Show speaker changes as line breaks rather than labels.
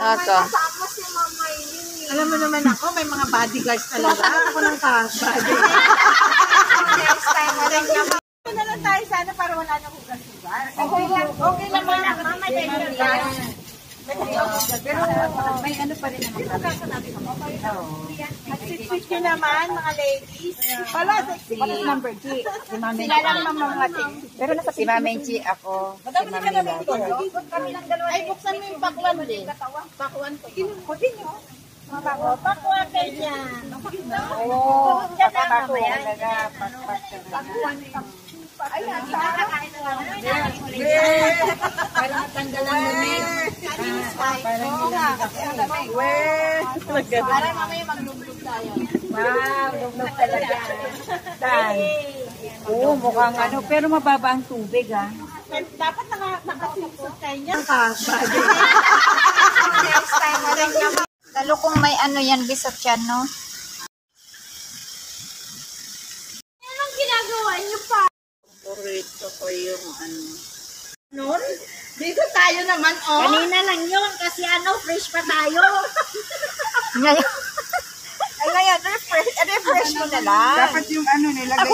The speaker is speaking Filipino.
Ako.
Kasama si Mama Eileen.
Alam mo naman ako, may mga bodyguards talaga. Ako ng ka-body.
Next time, walang naman.
Ito na lang tayo sana para wala na hugas-hugas.
Okay lang. Okay lang, Mama. Mama, dahil
Pero may ano pa rin naman kami. At nyo naman, mga ladies. Pala, sexy. What is number G? Si Mami.
Sila lang naman mga sexy.
Pero nasa
Si Mamenchi, ako. Si Mami Lila.
Ay, buksan mo yung pakwan din. Pakwan ko. Kutin nyo.
Pakwa kayo niya.
Oo.
Diyan na, mamaya.
Ayan,
Para matanggal ang lumig.
Oo nga. Para mamaya maglublog tayo.
Wow, luglog talaga.
Dan.
Oo, mukhang ano. Pero mababa ang tubig, ha?
Dapat naka, nakasipsot kayo niya.
Next time, walang naman.
Lalo kung may ano yan, bisat yan, no?
Anong ginagawa niyo pa?
Paborito ko yung ano.
Nun? Dito tayo naman, oh.
Kanina lang yun kasi ano, fresh pa tayo.
Ngayon.
Ay, ngayon, refresh, refresh mo na lang.
Dapat yung ano nilagay